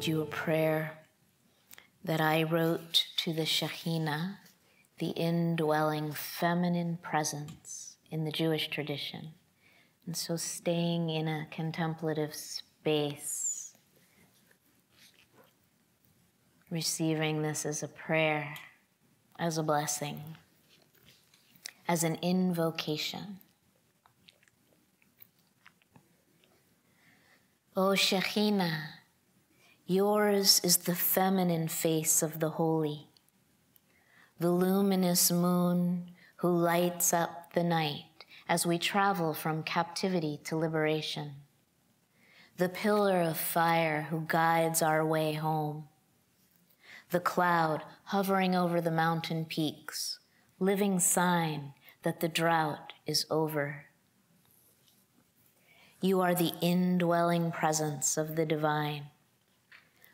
read you a prayer that I wrote to the Shekhinah, the indwelling feminine presence in the Jewish tradition. And so, staying in a contemplative space, receiving this as a prayer, as a blessing, as an invocation. O Shekhinah, yours is the feminine face of the holy, the luminous moon who lights up the night as we travel from captivity to liberation, the pillar of fire who guides our way home, the cloud hovering over the mountain peaks, living sign that the drought is over. You are the indwelling presence of the divine.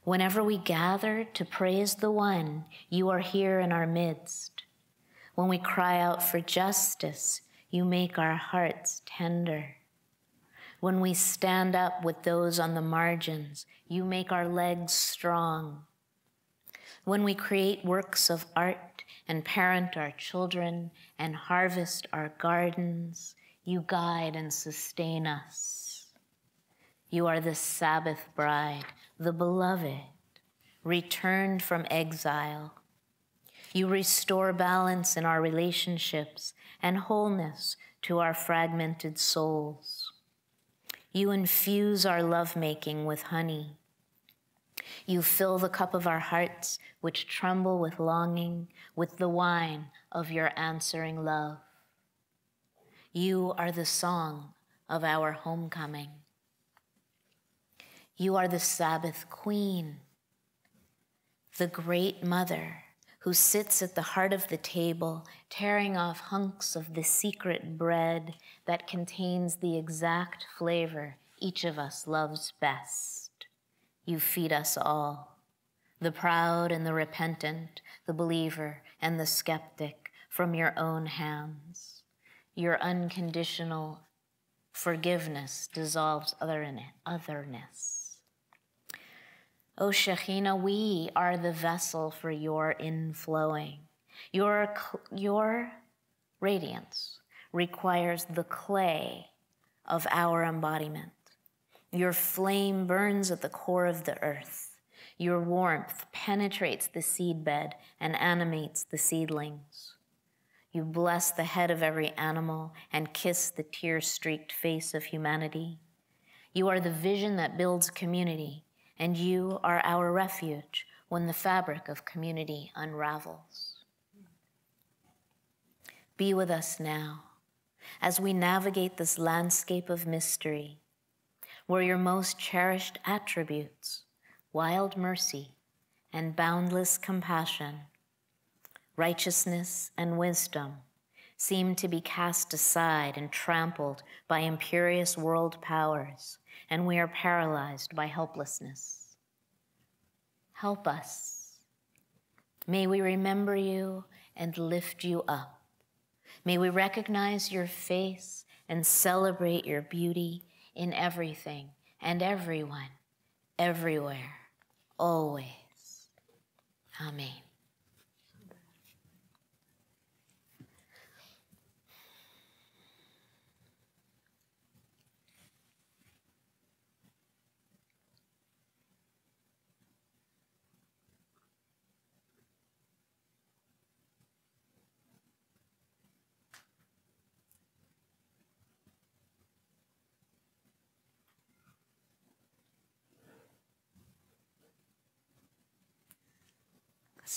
Whenever we gather to praise the one, you are here in our midst. When we cry out for justice, you make our hearts tender. When we stand up with those on the margins, you make our legs strong. When we create works of art and parent our children and harvest our gardens, you guide and sustain us. You are the Sabbath bride, the beloved, returned from exile. You restore balance in our relationships and wholeness to our fragmented souls. You infuse our lovemaking with honey. You fill the cup of our hearts, which tremble with longing, with the wine of your answering love. You are the song of our homecoming. You are the Sabbath queen, the great mother who sits at the heart of the table, tearing off hunks of the secret bread that contains the exact flavor each of us loves best. You feed us all, the proud and the repentant, the believer and the skeptic, from your own hands. Your unconditional forgiveness dissolves otherness. O Shekhinah, we are the vessel for your inflowing. Your, your radiance requires the clay of our embodiment. Your flame burns at the core of the earth. Your warmth penetrates the seedbed and animates the seedlings. You bless the head of every animal and kiss the tear streaked face of humanity. You are the vision that builds community and you are our refuge when the fabric of community unravels. Be with us now as we navigate this landscape of mystery, where your most cherished attributes, wild mercy and boundless compassion, righteousness and wisdom, seem to be cast aside and trampled by imperious world powers and we are paralyzed by helplessness. Help us. May we remember you and lift you up. May we recognize your face and celebrate your beauty in everything and everyone, everywhere, always. Amen.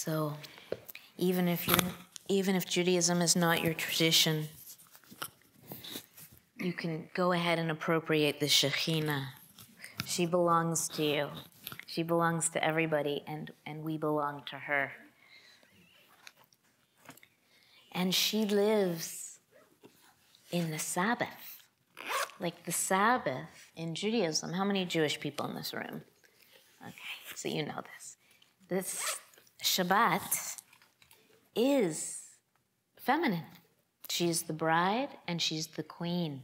So, even if you even if Judaism is not your tradition, you can go ahead and appropriate the Shekhinah. She belongs to you. She belongs to everybody, and, and we belong to her. And she lives in the Sabbath. Like the Sabbath in Judaism. How many Jewish people in this room? Okay, so you know this. This Shabbat is feminine. She's the bride and she's the queen.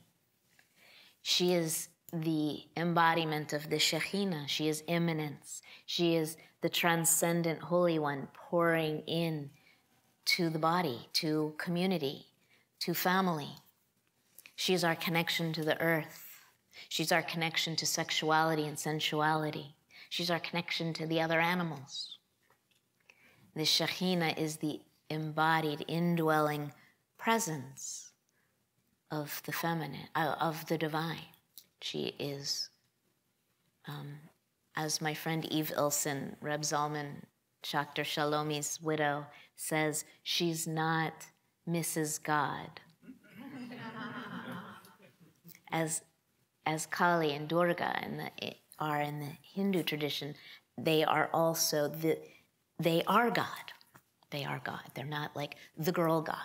She is the embodiment of the Shekhinah. She is immanence. She is the transcendent Holy One pouring in to the body, to community, to family. She is our connection to the earth. She's our connection to sexuality and sensuality. She's our connection to the other animals. The Shekhinah is the embodied, indwelling presence of the feminine, uh, of the divine. She is, um, as my friend Eve Ilsen, Reb Zalman Schachter Shalomi's widow, says, she's not Mrs. God. as, as Kali and Durga in the, are in the Hindu tradition, they are also the, they are God. They are God. They're not like the girl God.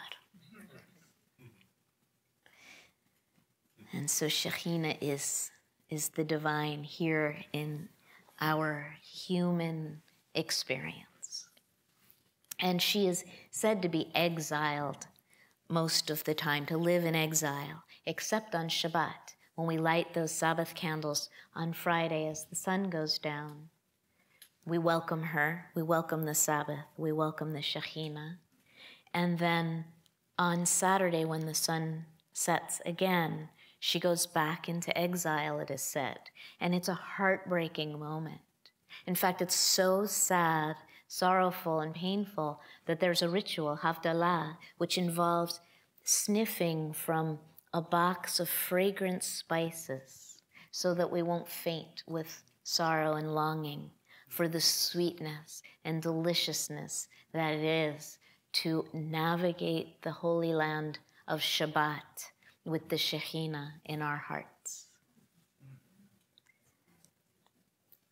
And so Shekhinah is, is the divine here in our human experience. And she is said to be exiled most of the time, to live in exile, except on Shabbat, when we light those Sabbath candles on Friday as the sun goes down. We welcome her, we welcome the Sabbath, we welcome the Shekhinah. And then on Saturday, when the sun sets again, she goes back into exile, it is said, and it's a heartbreaking moment. In fact, it's so sad, sorrowful, and painful that there's a ritual, Havdalah, which involves sniffing from a box of fragrant spices so that we won't faint with sorrow and longing for the sweetness and deliciousness that it is to navigate the holy land of Shabbat with the Shekhinah in our hearts.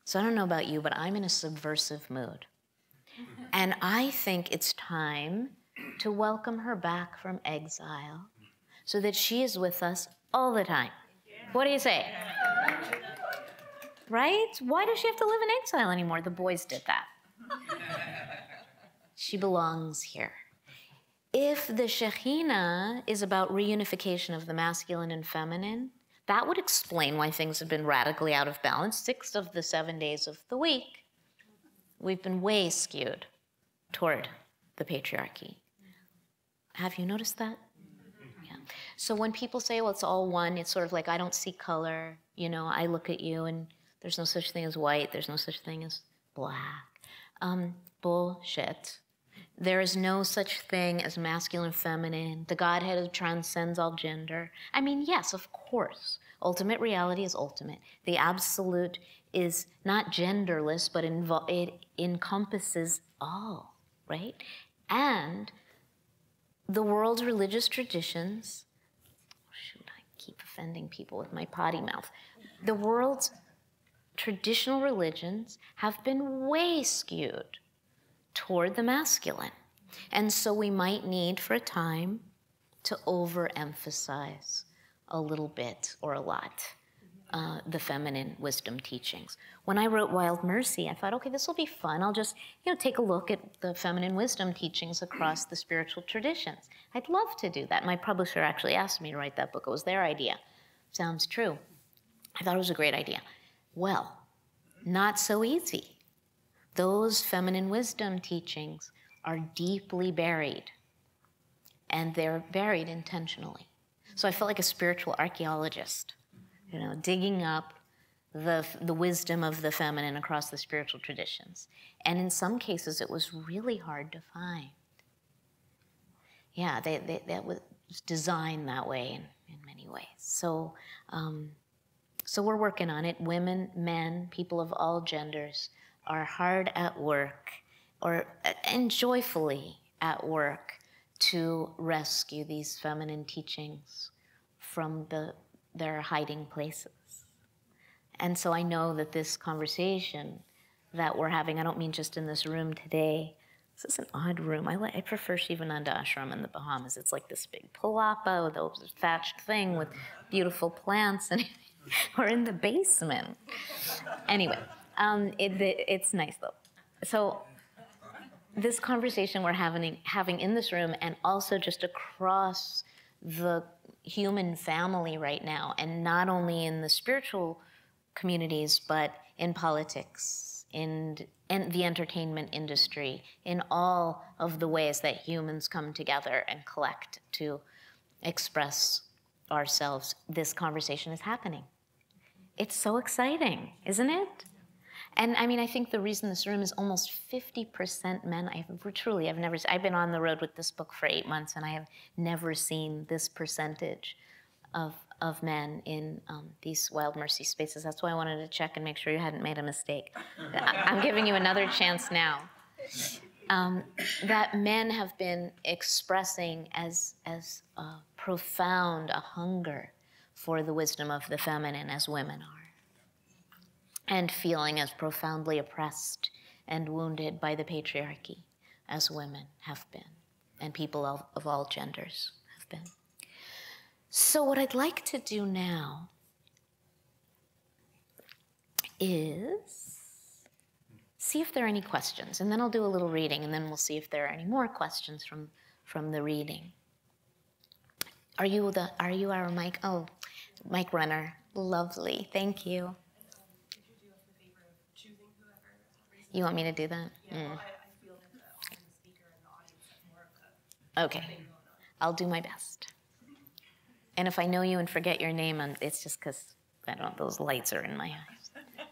So I don't know about you, but I'm in a subversive mood. And I think it's time to welcome her back from exile so that she is with us all the time. What do you say? Right? Why does she have to live in exile anymore? The boys did that. she belongs here if the Shekhinah is about reunification of the masculine and feminine, that would explain why things have been radically out of balance six of the seven days of the week. We've been way skewed toward the patriarchy. Have you noticed that? Yeah. So when people say, well, it's all one, it's sort of like, I don't see color. You know, I look at you and there's no such thing as white, there's no such thing as black. Um, bullshit. There is no such thing as masculine, feminine. The Godhead transcends all gender. I mean, yes, of course. Ultimate reality is ultimate. The absolute is not genderless, but it encompasses all, right? And the world's religious traditions, shoot, I keep offending people with my potty mouth. The world's traditional religions have been way skewed toward the masculine. And so we might need for a time to overemphasize a little bit or a lot uh, the feminine wisdom teachings. When I wrote Wild Mercy, I thought, okay, this will be fun. I'll just, you know, take a look at the feminine wisdom teachings across the spiritual traditions. I'd love to do that. My publisher actually asked me to write that book. It was their idea. Sounds True. I thought it was a great idea. Well, not so easy those feminine wisdom teachings are deeply buried, and they're buried intentionally. So I felt like a spiritual archaeologist, you know, digging up the, the wisdom of the feminine across the spiritual traditions. And in some cases, it was really hard to find. Yeah, they, they, that was designed that way in, in many ways. So, um, so we're working on it. Women, men, people of all genders are hard at work or uh, and joyfully at work to rescue these feminine teachings from the, their hiding places. And so I know that this conversation that we're having, I don't mean just in this room today. This is an odd room. I, I prefer Sivananda Ashram in the Bahamas. It's like this big palapa with a thatched thing with beautiful plants, and or in the basement. Anyway, um, it, it's nice though. So this conversation we're having having in this room and also just across the human family right now, and not only in the spiritual communities, but in politics, in, in the entertainment industry, in all of the ways that humans come together and collect to express ourselves, this conversation is happening. It's so exciting, isn't it? And I mean, I think the reason this room is almost 50% men, I've truly, I've never, I've been on the road with this book for eight months and I have never seen this percentage of, of men in um, these wild mercy spaces. That's why I wanted to check and make sure you hadn't made a mistake. I'm giving you another chance now. Um, that men have been expressing as, as profound a hunger for the wisdom of the feminine as women are and feeling as profoundly oppressed and wounded by the patriarchy as women have been, and people of, of all genders have been. So, what I'd like to do now is see if there are any questions, and then I'll do a little reading, and then we'll see if there are any more questions from, from the reading. Are you the are you our mic? Oh, mic runner. Lovely. Thank you. You want me to do that? Mm. Okay. I'll do my best. And if I know you and forget your name, it's just because I don't those lights are in my eyes.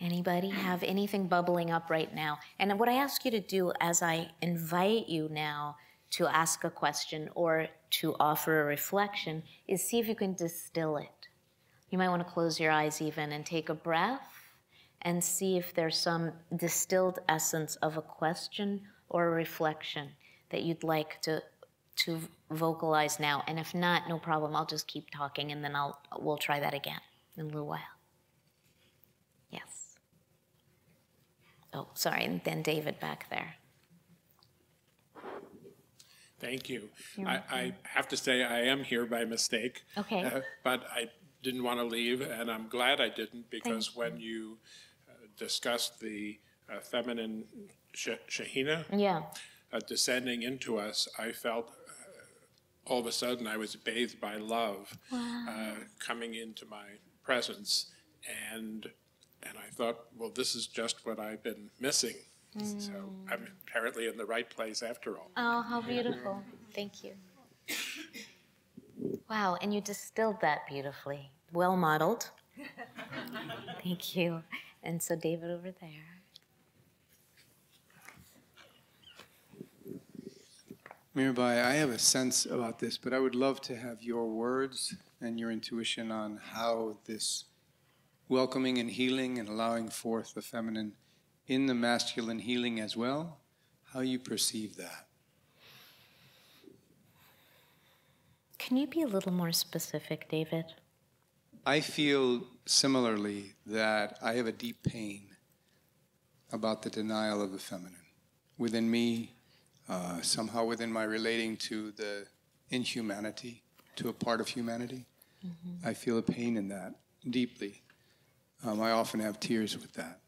Anybody have anything bubbling up right now? And what I ask you to do as I invite you now to ask a question or to offer a reflection is see if you can distill it. You might want to close your eyes even and take a breath and see if there's some distilled essence of a question or a reflection that you'd like to to vocalize now. And if not, no problem. I'll just keep talking and then I'll we'll try that again in a little while. Yes. Oh, sorry. And then David back there. Thank you. I, I, have to say I am here by mistake. Okay. Uh, but I didn't want to leave, and I'm glad I didn't because when you discussed the uh, feminine sh- Shekhinah Yeah. uh, descending into us, I felt uh, all of a sudden I was bathed by love uh, coming into my presence, and and I thought, well, this is just what I've been missing. So mm. I'm apparently in the right place after all. Oh, how beautiful. Thank you. Wow, and you distilled that beautifully. Well modeled. Thank you. And so David over there. Mirabai, I have a sense about this, but I would love to have your words and your intuition on how this welcoming and healing and allowing forth the feminine in the masculine healing as well, how you perceive that. Can you be a little more specific, David? I feel similarly that I have a deep pain about the denial of the feminine within me, uh, somehow within my relating to the inhumanity, to a part of humanity. Mm-hmm. I feel a pain in that deeply. Um, I often have tears with that.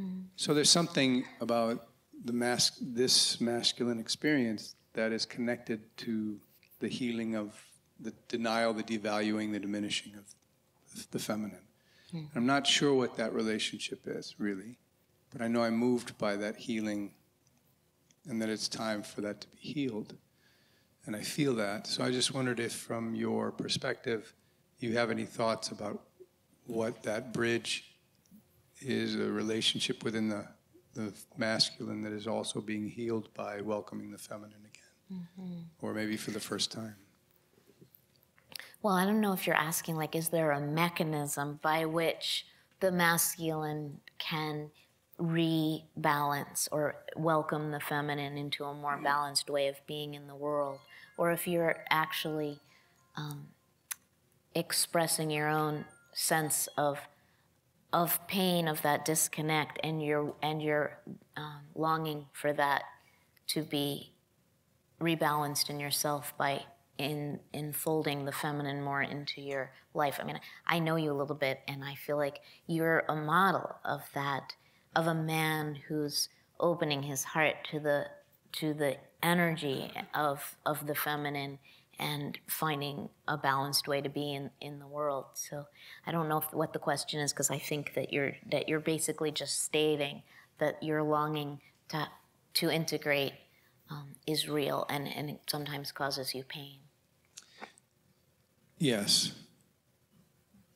Mm. So there's something about the mas- this masculine experience that is connected to the healing of the denial, the devaluing, the diminishing of the feminine. Mm. I'm not sure what that relationship is, really, but I know I'm moved by that healing and that it's time for that to be healed. And I feel that. So I just wondered if, from your perspective, you have any thoughts about what that bridge is a relationship within the, the masculine that is also being healed by welcoming the feminine again, mm-hmm. or maybe for the first time. Well, I don't know if you're asking, like, is there a mechanism by which the masculine can rebalance or welcome the feminine into a more balanced way of being in the world? Or if you're actually um, expressing your own sense of of pain of that disconnect and your and your um, longing for that to be rebalanced in yourself by in enfolding the feminine more into your life. I mean, I know you a little bit, and I feel like you're a model of that, of a man who's opening his heart to the to the energy of of the feminine and finding a balanced way to be in, in the world. So I don't know if, what the question is because I think that you're that you're basically just stating that your longing to to integrate um, is real and, and it sometimes causes you pain. Yes.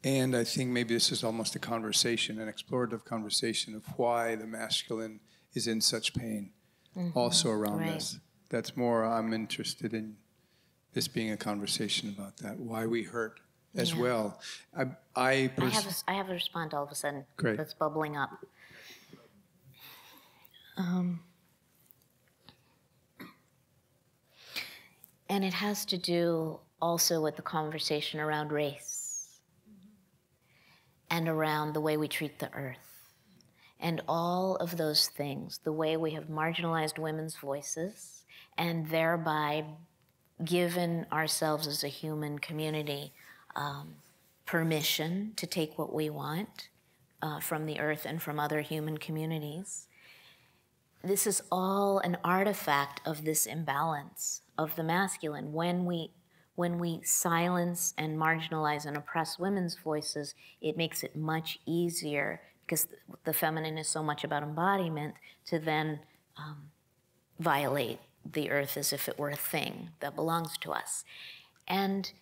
And I think maybe this is almost a conversation, an explorative conversation of why the masculine is in such pain mm-hmm. also around right. this. That's more, I'm interested in this being a conversation about that, why we hurt as yeah. well. I, I, pers- I, have a, I have a response all of a sudden Great. that's bubbling up. Um, and it has to do also with the conversation around race and around the way we treat the earth and all of those things, the way we have marginalized women's voices and thereby given ourselves as a human community um, permission to take what we want uh, from the earth and from other human communities. This is all an artifact of this imbalance of the masculine. When we when we silence and marginalize and oppress women's voices, it makes it much easier because the feminine is so much about embodiment to then um, violate the earth as if it were a thing that belongs to us. And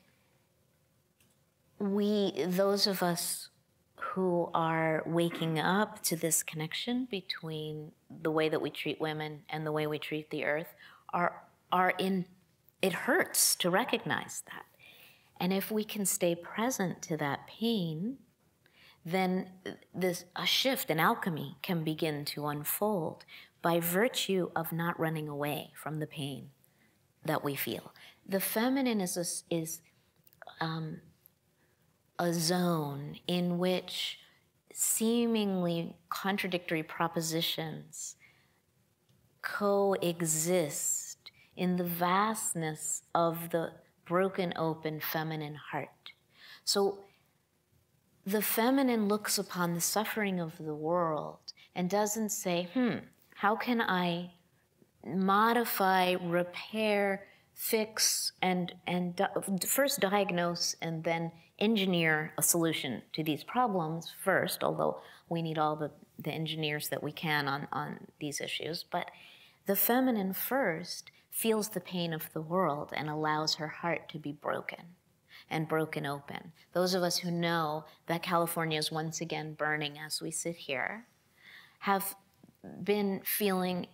we, those of us who are waking up to this connection between the way that we treat women and the way we treat the earth, are, are in it hurts to recognize that. And if we can stay present to that pain, then this a shift, an alchemy can begin to unfold by virtue of not running away from the pain that we feel. The feminine is a, is um, a zone in which seemingly contradictory propositions coexist in the vastness of the broken open feminine heart. So the feminine looks upon the suffering of the world and doesn't say, hmm, how can I modify, repair, fix, and, and di- first diagnose and then engineer a solution to these problems first, although we need all the, the engineers that we can on, on these issues. But the feminine first feels the pain of the world and allows her heart to be broken and broken open. Those of us who know that California is once again burning as we sit here have been feeling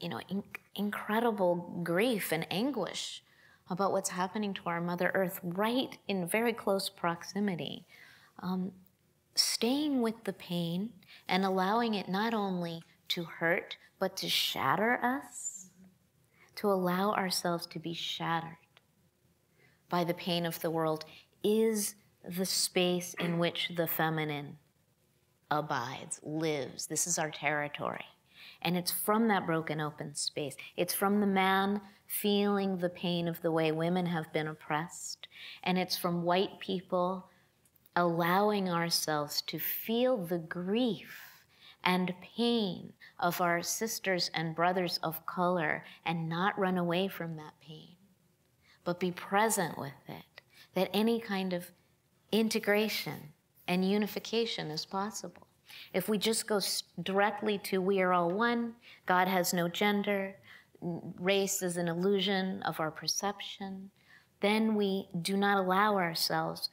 you know in- incredible grief and anguish about what's happening to our mother earth right in very close proximity. Um, staying with the pain and allowing it not only to hurt but to shatter us to allow ourselves to be shattered by the pain of the world is the space in which the feminine abides, lives. This is our territory. And it's from that broken open space. It's from the man feeling the pain of the way women have been oppressed. And it's from white people allowing ourselves to feel the grief and pain of our sisters and brothers of color and not run away from that pain, but be present with it, that any kind of integration and unification is possible. If we just go directly to we are all one, God has no gender, race is an illusion of our perception, then we do not allow ourselves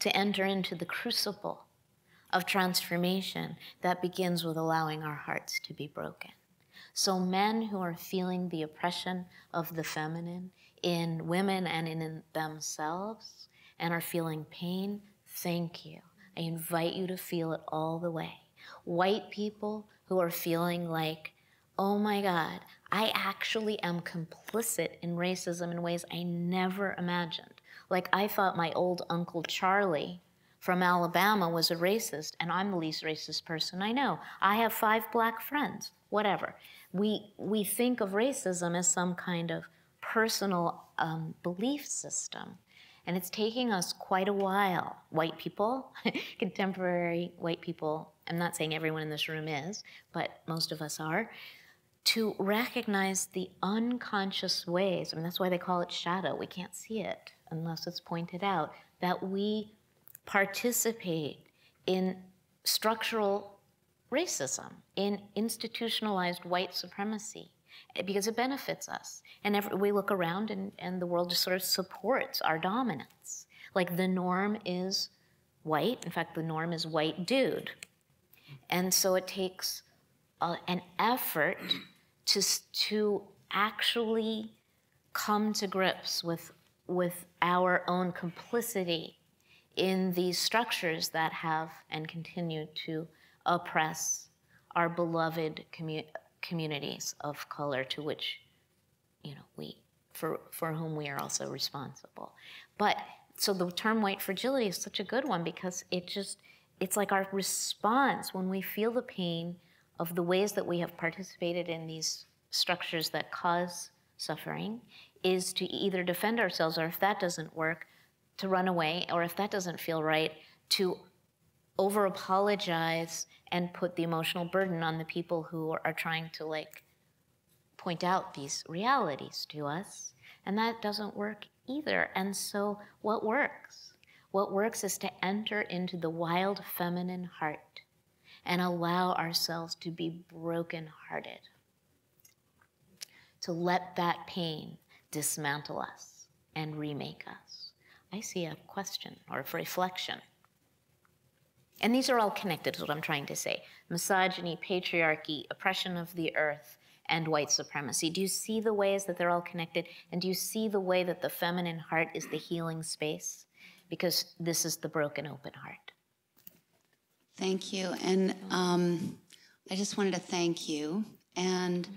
to enter into the crucible of transformation that begins with allowing our hearts to be broken. So, men who are feeling the oppression of the feminine in women and in themselves and are feeling pain, thank you. I invite you to feel it all the way. White people who are feeling like, oh my God, I actually am complicit in racism in ways I never imagined. Like, I thought my old Uncle Charlie from Alabama was a racist, and I'm the least racist person I know. I have five black friends, whatever. We, we think of racism as some kind of personal um, belief system. And it's taking us quite a while, white people, contemporary white people, I'm not saying everyone in this room is, but most of us are, to recognize the unconscious ways, I mean, that's why they call it shadow. We can't see it unless it's pointed out, that we participate in structural racism, in institutionalized white supremacy, because it benefits us. And every, we look around and, and the world just sort of supports our dominance. Like the norm is white. In fact, the norm is white dude. And so it takes uh, an effort to, to actually come to grips with, with our own complicity in these structures that have and continue to oppress our beloved commu- communities of color to which you know we for for whom we are also responsible. But so the term white fragility is such a good one because it just it's like our response when we feel the pain of the ways that we have participated in these structures that cause suffering is to either defend ourselves or if that doesn't work to run away or if that doesn't feel right to over apologize and put the emotional burden on the people who are trying to like point out these realities to us. And that doesn't work either. And so what works? What works is to enter into the wild feminine heart and allow ourselves to be broken-hearted to let that pain dismantle us and remake us. I see a question or a reflection and these are all connected, is what I'm trying to say misogyny, patriarchy, oppression of the earth, and white supremacy. Do you see the ways that they're all connected? And do you see the way that the feminine heart is the healing space? Because this is the broken open heart. Thank you. And um, I just wanted to thank you. And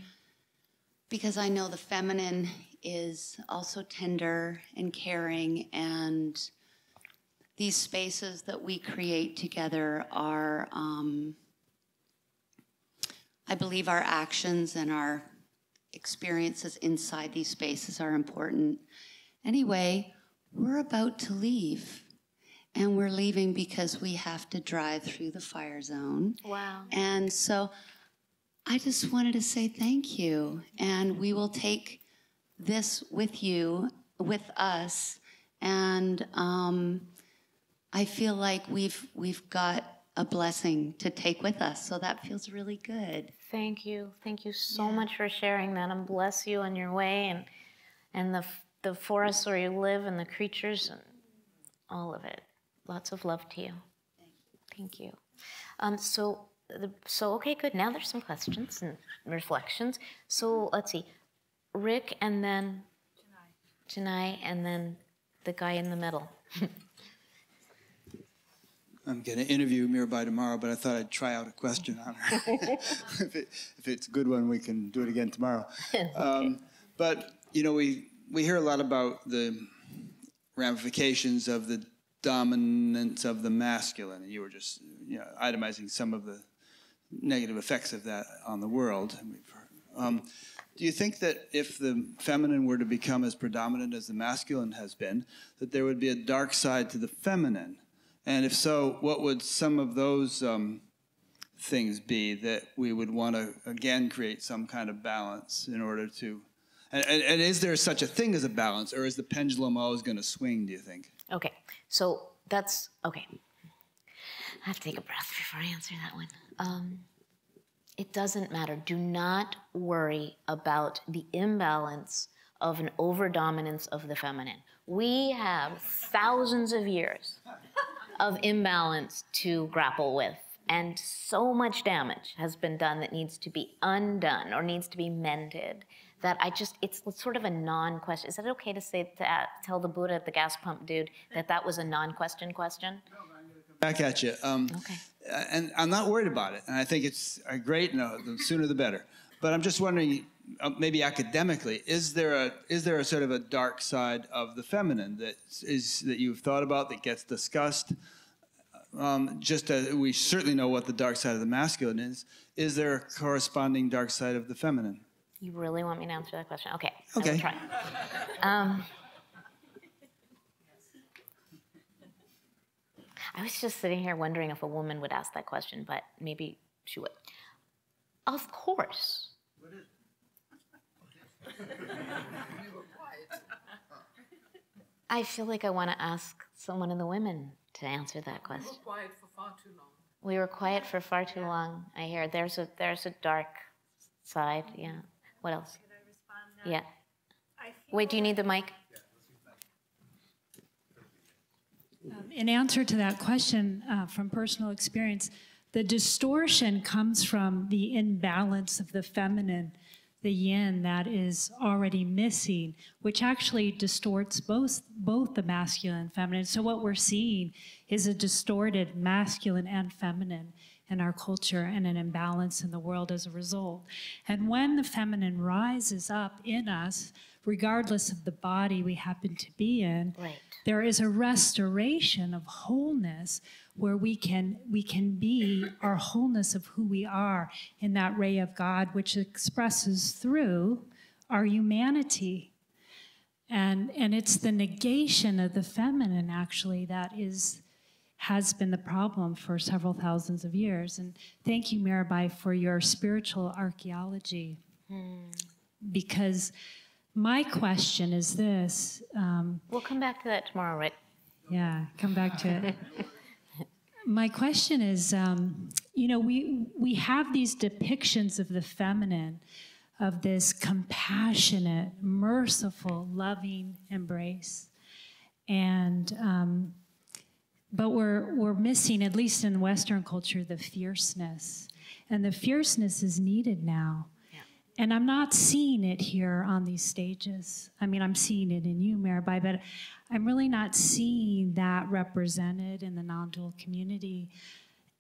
because I know the feminine is also tender and caring and these spaces that we create together are, um, I believe, our actions and our experiences inside these spaces are important. Anyway, we're about to leave. And we're leaving because we have to drive through the fire zone. Wow. And so I just wanted to say thank you. And we will take this with you, with us. And um, I feel like we've we've got a blessing to take with us. So that feels really good. Thank you. Thank you so yeah. much for sharing that and bless you on your way and and the the forests where you live and the creatures and all of it. Lots of love to you. Thank you. thank Um, so the, so okay, good. Now there's some questions and reflections. So let's see. Rick and then Janai, Janai and then the guy in the middle. I'm going to interview Mirabai tomorrow, but I thought I'd try out a question on her. if, it, if, it's a good one, we can do it again tomorrow. okay. um, but, you know, we, we hear a lot about the ramifications of the dominance of the masculine, and you were just you know, itemizing some of the negative effects of that on the world. Um, do you think that if the feminine were to become as predominant as the masculine has been, that there would be a dark side to the feminine? And if so, what would some of those um, things be that we would want to, again, create some kind of balance in order to? And, and, and is there such a thing as a balance, or is the pendulum always going to swing, do you think? Okay, so that's okay. I have to take a breath before I answer that one. Um, it doesn't matter. Do not worry about the imbalance of an overdominance of the feminine. We have thousands of years of imbalance to grapple with. And so much damage has been done that needs to be undone or needs to be mended that I just, it's sort of a non question. Is it okay to say, to uh, tell the Buddha at the gas pump dude that that was a non question question? Back at you. Um, okay. And I'm not worried about it. And I think it's great. No, the sooner the better. But I'm just wondering, maybe academically, is there a is there a sort of a dark side of the feminine that is that you've thought about that gets discussed? Um, just as we certainly know what the dark side of the masculine is. Is there a corresponding dark side of the feminine? You really want me to answer that question? Okay. Okay. Try. Um, I was just sitting here wondering if a woman would ask that question, but maybe she would. Of course. I feel like I want to ask someone of the women to answer that question. We were quiet for far too long. We were quiet for far too long. I hear there's a there's a dark side. Yeah. What else? Can I respond now? Yeah. I feel Wait, do you need the mic? Um, In answer to that question uh, from personal experience, the distortion comes from the imbalance of the feminine, the yin that is already missing, which actually distorts both both the masculine and feminine. So what we're seeing is a distorted masculine and feminine in our culture and an imbalance in the world as a result. And when the feminine rises up in us, regardless of the body we happen to be in, Right. there is a restoration of wholeness where we can we can be our wholeness of who we are in that ray of God which expresses through our humanity and and it's the negation of the feminine actually that is has been the problem for several thousands of years and thank you Mirabai for your spiritual archaeology because my question is this um, We'll come back to that tomorrow, right? yeah, come back to it. My question is, um, you know, we we have these depictions of the feminine, of this compassionate, merciful, loving embrace, and um, but we're we're missing, at least in Western culture, the fierceness, and the fierceness is needed now. And I'm not seeing it here on these stages. I mean, I'm seeing it in you, Mirabai, but I'm really not seeing that represented in the non dual community.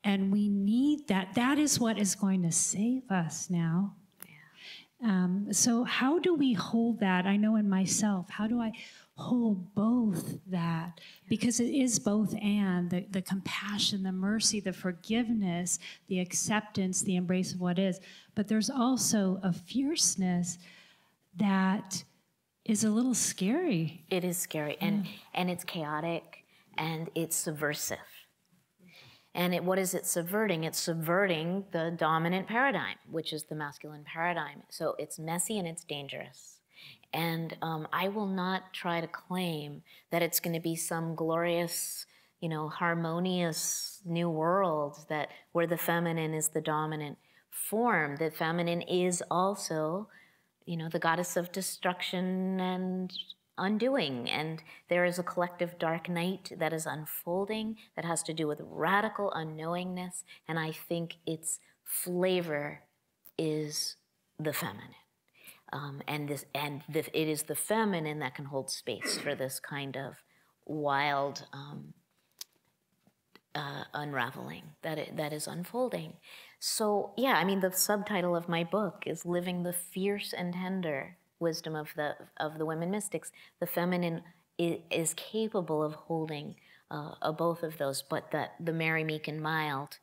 And we need that. That is what is going to save us now. Um, so, how do we hold that? I know in myself, how do I hold both that? Because it is both and the, the compassion, the mercy, the forgiveness, the acceptance, the embrace of what is. But there's also a fierceness that is a little scary. It is scary and and it's chaotic and it's subversive. And it, what is it subverting? It's subverting the dominant paradigm, which is the masculine paradigm. So it's messy and it's dangerous. And um, I will not try to claim that it's going to be some glorious, you know, harmonious new world that where the feminine is the dominant form. The feminine is also you know, the goddess of destruction and undoing. And there is a collective dark night that is unfolding that has to do with radical unknowingness. And I think its flavor is the feminine. Um, and this, and the, it is the feminine that can hold space for this kind of wild um, uh, unraveling that it, that is unfolding. So yeah, I mean the subtitle of my book is "Living the Fierce and Tender Wisdom of the of the Women Mystics." The feminine is, is capable of holding uh, uh, both of those, but that the Mary, Meek, and Mild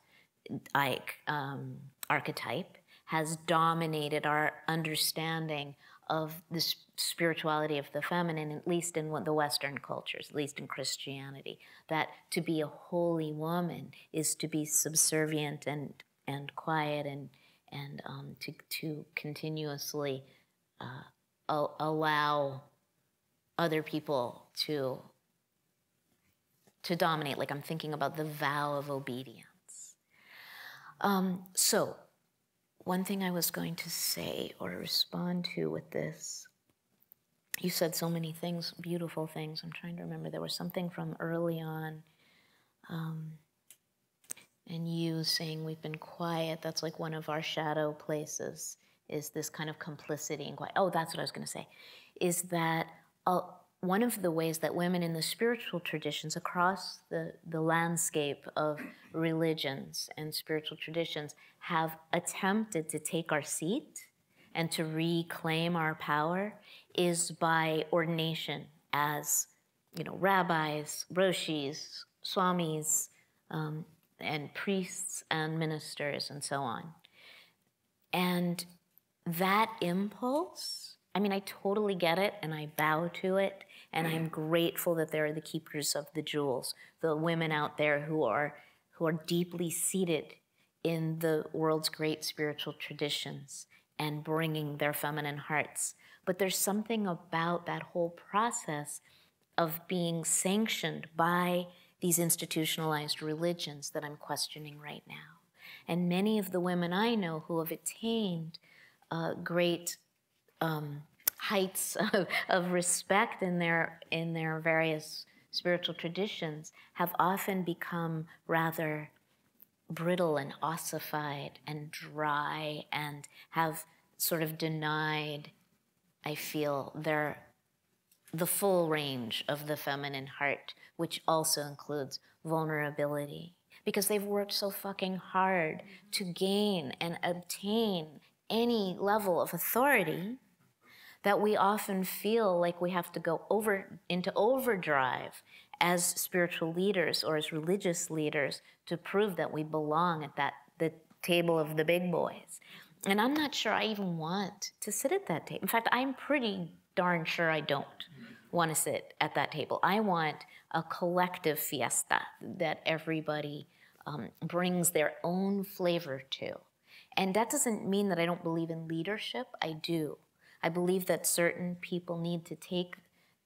um, archetype has dominated our understanding of the spirituality of the feminine, at least in the Western cultures, at least in Christianity. That to be a holy woman is to be subservient and and quiet and and um, to to continuously uh, al- allow other people to to dominate. Like I'm thinking about the vow of obedience. Um, so, one thing I was going to say or respond to with this, you said so many things, beautiful things. I'm trying to remember. There was something from early on, um, and you saying we've been quiet. That's like one of our shadow places. Is this kind of complicity and quiet? Oh, that's what I was going to say. Is that one of the ways that women in the spiritual traditions across the, the landscape of religions and spiritual traditions have attempted to take our seat and to reclaim our power is by ordination as you know rabbis roshis swamis um, and priests and ministers and so on. And that impulse i mean i totally get it and i bow to it and i'm grateful that there are the keepers of the jewels the women out there who are who are deeply seated in the world's great spiritual traditions and bringing their feminine hearts But there's something about that whole process of being sanctioned by these institutionalized religions that I'm questioning right now. And many of the women I know who have attained uh, great um, heights of, of respect in their in their various spiritual traditions have often become rather brittle and ossified and dry and have sort of denied i feel their the full range of the feminine heart which also includes vulnerability. Because they've worked so fucking hard to gain and obtain any level of authority that we often feel like we have to go over into overdrive as spiritual leaders or as religious leaders to prove that we belong at that the table of the big boys. And I'm not sure I even want to sit at that table. In fact, I'm pretty darn sure I don't want to sit at that table. I want a collective fiesta that everybody um, brings their own flavor to. And that doesn't mean that I don't believe in leadership. I do. I believe that certain people need to take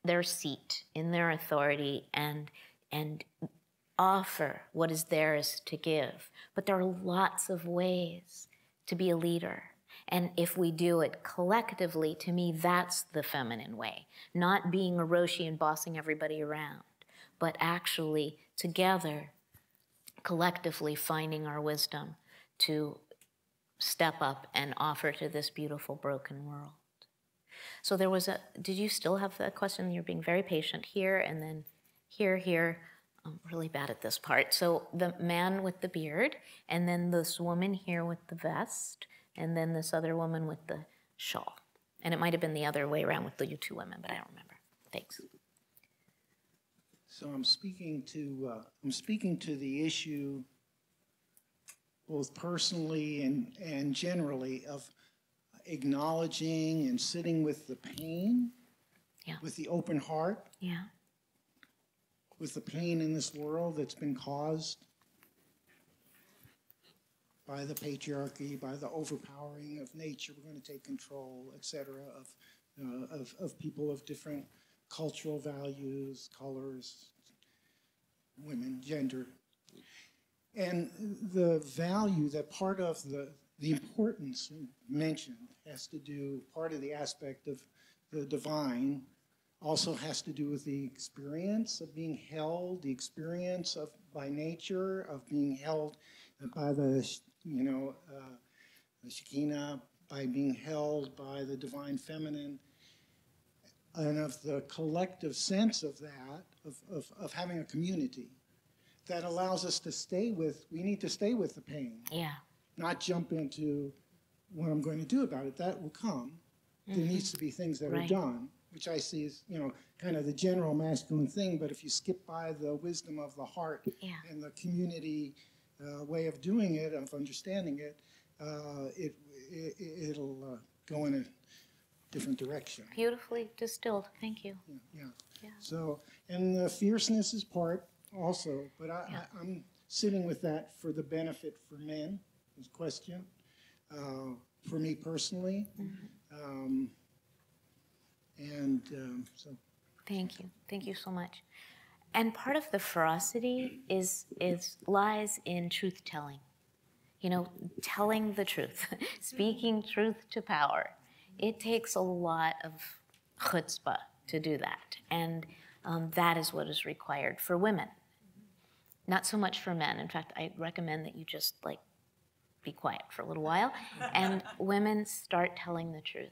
their seat in their authority and and offer what is theirs to give. But there are lots of ways to be a leader. And if we do it collectively, to me, that's the feminine way. Not being a Roshi and bossing everybody around, but actually together, collectively finding our wisdom to step up and offer to this beautiful broken world. So there was a, did you still have that question? You're being very patient here and then here, here. I'm really bad at this part. So the man with the beard, and then this woman here with the vest, and then this other woman with the shawl. And it might have been the other way around with the two women, but I don't remember. Thanks. So I'm speaking to uh, I'm speaking to the issue both personally and, and generally of acknowledging and sitting with the pain, Yeah. with the open heart, Yeah. with the pain in this world that's been caused by the patriarchy, by the overpowering of nature, we're going to take control, et cetera, of, uh, of, of people of different cultural values, colors, women, gender. And the value that part of the, the importance mentioned has to do, part of the aspect of the divine also has to do with the experience of being held, the experience of by nature of being held by the, you know, uh, the Shekhinah, by being held by the divine feminine, and of the collective sense of that, of, of, of having a community that allows us to stay with, we need to stay with the pain, Yeah. Not jump into what I'm going to do about it. That will come. There needs to be things that Mm-hmm. Right. are done, which I see as, you know, kind of the general masculine thing. But if you skip by the wisdom of the heart Yeah. and the community uh, way of doing it, of understanding it, uh, it, it it'll uh, go in a different direction. Beautifully distilled. Thank you. Yeah. Yeah. So, and the fierceness is part also, but I, Yeah. I, I'm sitting with that for the benefit for men. Question uh, for me personally, Mm-hmm. um, and um, so Thank you. Thank you so much. And part of the ferocity is is lies in truth telling. You know, telling the truth, speaking truth to power. It takes a lot of chutzpah to do that, and um, that is what is required for women. Not so much for men. In fact, I recommend that you just like be quiet for a little while, and women start telling the truth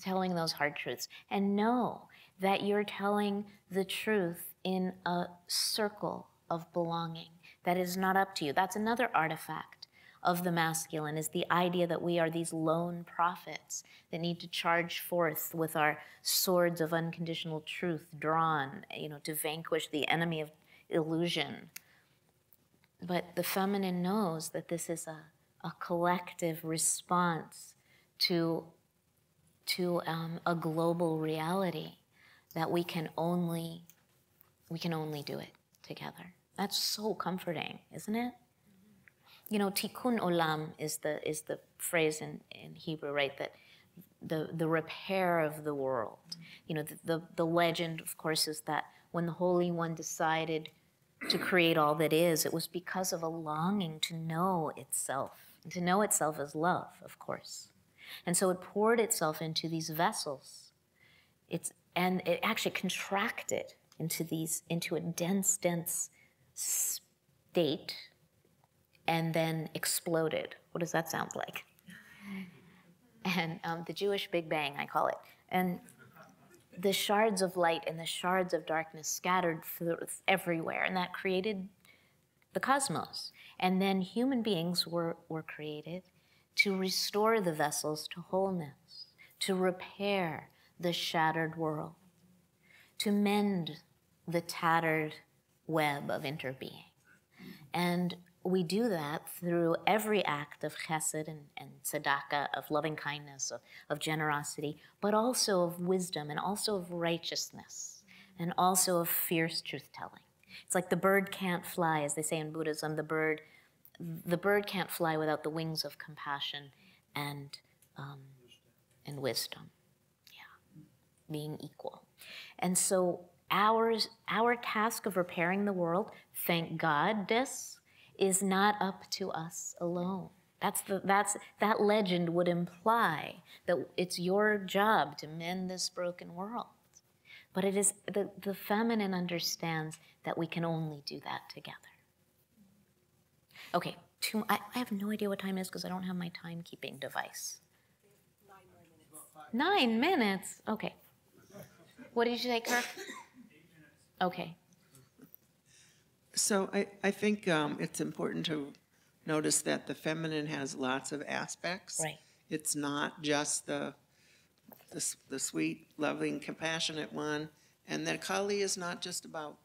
telling those hard truths and know that you're telling the truth in a circle of belonging that is not up to you. That's another artifact of the masculine is the idea that we are these lone prophets that need to charge forth with our swords of unconditional truth drawn you know to vanquish the enemy of illusion. But the feminine knows that this is a, a collective response to to um, a global reality that we can only we can only do it together. That's so comforting, isn't it? You know, tikkun olam is the is the phrase in, in Hebrew, right? That the, the repair of the world. You know, the, the, the legend, of course, is that when the Holy One decided to create all that is, it was because of a longing to know itself, and to know itself as love, of course. And so it poured itself into these vessels. It's, and it actually contracted into these, into a dense, dense state, and then exploded. What does that sound like? And um, the Jewish Big Bang, I call it. And the shards of light and the shards of darkness scattered everywhere, and that created the cosmos. And then human beings were, were created to restore the vessels to wholeness, to repair the shattered world, to mend the tattered web of interbeing. And we do that through every act of chesed and, and tzedakah, of loving kindness, of, of generosity, but also of wisdom and also of righteousness and also of fierce truth telling. It's like the bird can't fly, as they say in Buddhism, the bird, the bird can't fly without the wings of compassion and, um, and wisdom. Yeah, being equal. And so ours, our task of repairing the world, thank God this, is not up to us alone. That's the, that's, that legend would imply that it's your job to mend this broken world. But it is, the, the feminine understands that we can only do that together. Okay, two, I, I have no idea what time it is because I don't have my timekeeping device. Nine minutes. Nine minutes? Okay. What did you say, Kirk? Okay. So I, I think um, it's important to notice that the feminine has lots of aspects. Right. It's not just the, the, the sweet, loving, compassionate one. And that Kali is not just about,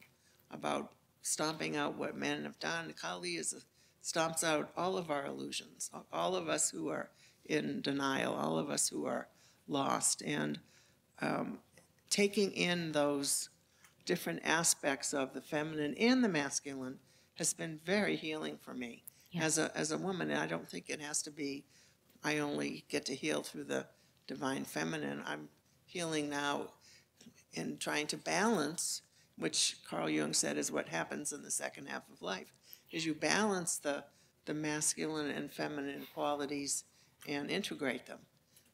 about stomping out what men have done. Kali is a, stomps out all of our illusions, all of us who are in denial, all of us who are lost. And um, taking in those different aspects of the feminine and the masculine has been very healing for me yeah. as a as a woman. And I don't think it has to be. I only get to heal through the divine feminine. I'm healing now and trying to balance, which Carl Jung said is what happens in the second half of life, is you balance the the masculine and feminine qualities and integrate them.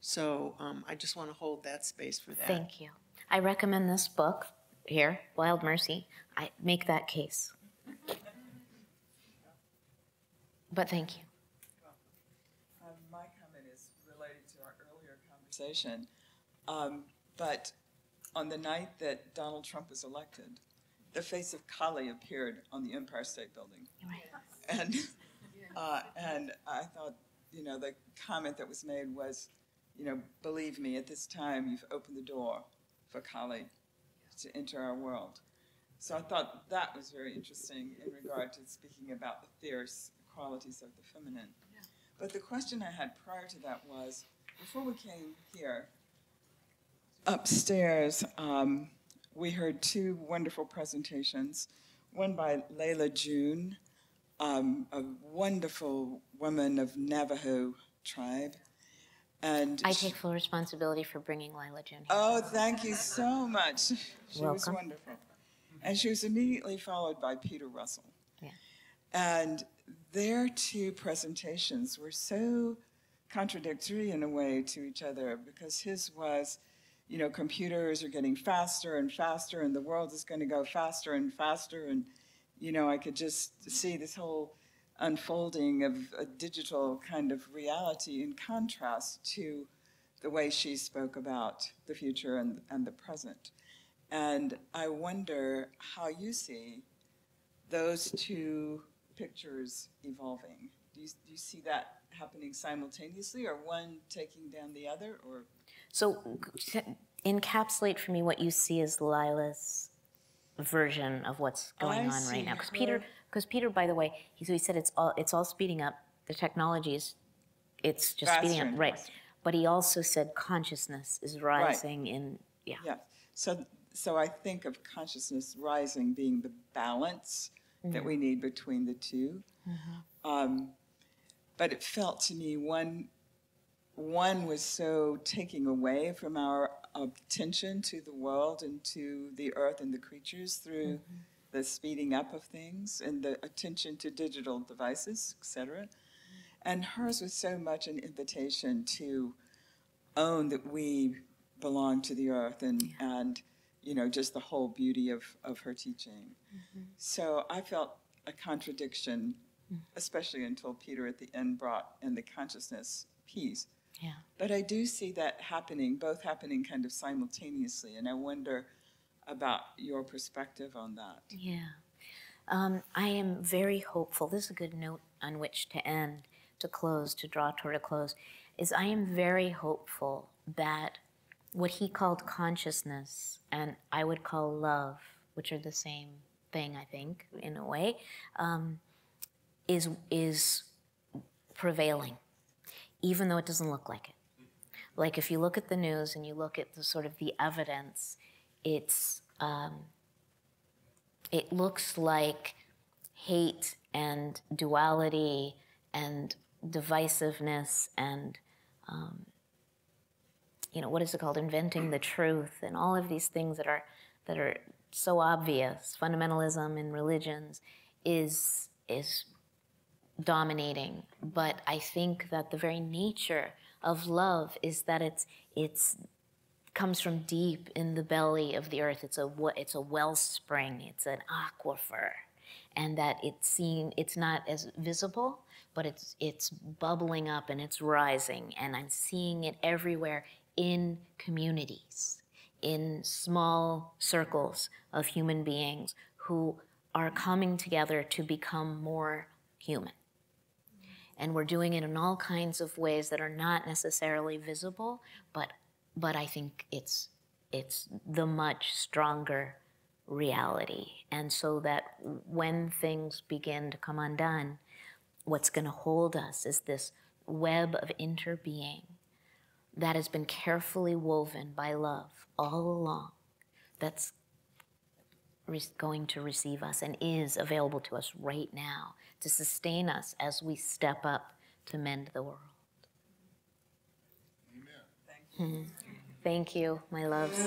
So um, I just want to hold that space for that. Thank you. I recommend this book, here, Wild Mercy, I make that case. But thank you. Um, my comment is related to our earlier conversation. Um, but on the night that Donald Trump was elected, the face of Kali appeared on the Empire State Building. And, uh, and I thought, you know, the comment that was made was, you know, believe me, at this time you've opened the door for Kali to enter our world. So I thought that was very interesting in regard to speaking about the fierce qualities of the feminine. Yeah. But the question I had prior to that was before we came here, upstairs, um, we heard two wonderful presentations one by Lyla June, um, a wonderful woman of Navajo tribe, and I take full responsibility for bringing Lyla June. Oh, thank you so much. She Welcome. was wonderful. And she was immediately followed by Peter Russell. Yeah. And their two presentations were so contradictory in a way to each other because his was, you know, computers are getting faster and faster and the world is going to go faster and faster. And, you know, I could just see this whole unfolding of a digital kind of reality in contrast to the way she spoke about the future and, and the present. And I wonder how you see those two pictures evolving. Do you, do you see that happening simultaneously or one taking down the other or? So encapsulate for me what you see as Lyla's version of what's going I on right now. Because Peter, because Peter, by the way, he, so he said it's all it's all speeding up. The technology is, it's just Faster speeding up, right? Faster. But he also said consciousness is rising right. in yeah. Yeah. So so I think of consciousness rising being the balance mm-hmm. that we need between the 2 mm-hmm. um, but it felt to me one one was so taking away from our attention to the world and to the earth and the creatures through mm-hmm. the speeding up of things and the attention to digital devices, et cetera. And hers was so much an invitation to own that we belong to the earth and, and you know, just the whole beauty of, of her teaching. Mm-hmm. So I felt a contradiction, especially until Peter at the end brought in the consciousness piece. Yeah. But I do see that happening, both happening kind of simultaneously, and I wonder about your perspective on that. Yeah. Um, I am very hopeful. This is a good note on which to end, to close, to draw toward a close. Is I am very hopeful that what he called consciousness and I would call love, which are the same thing, I think, in a way, um, is is prevailing, even though it doesn't look like it. Like if you look at the news and you look at the sort of the evidence, it's um, it looks like hate and duality and divisiveness and um, you know what is it called inventing the truth and all of these things that are that are so obvious fundamentalism in religions is is dominating but i think that the very nature of love is that it's it's comes from deep in the belly of the earth. It's a it's a wellspring. It's an aquifer. And that it's seen it's not as visible but it's it's bubbling up and it's rising. And i'm seeing it everywhere in communities in small circles of human beings who are coming together to become more human and we're doing it in all kinds of ways that are not necessarily visible but but i think it's it's the much stronger reality. And so that when things begin to come undone what's going to hold us is this web of interbeing that has been carefully woven by love all along that's going to receive us and is available to us right now to sustain us as we step up to mend the world. Amen. Mm-hmm. Thank you, my loves.